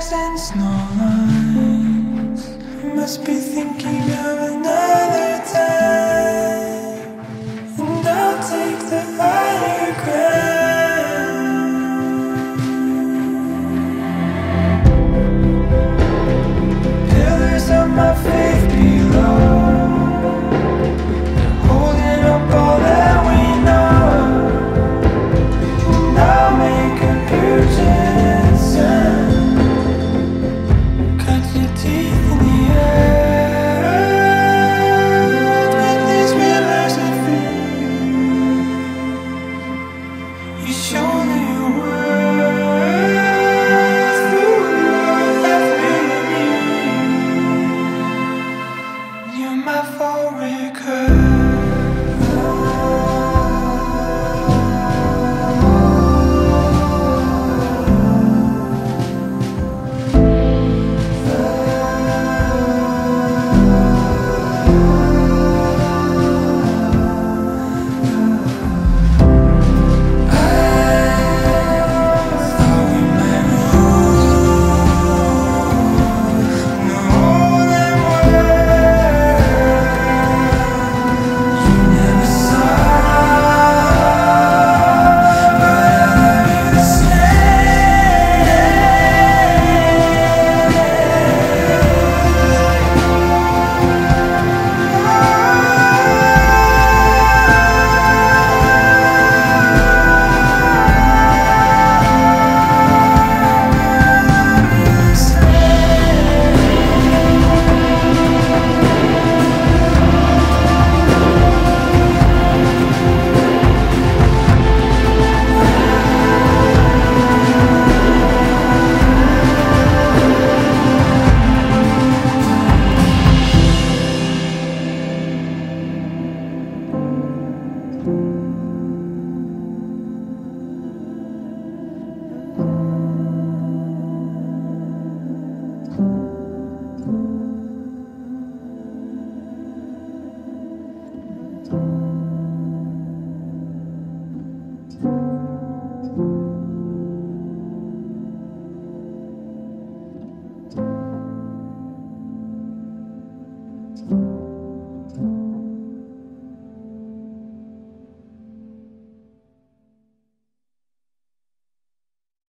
cracks and snow lines. Must be thinking of another time. And I'll take the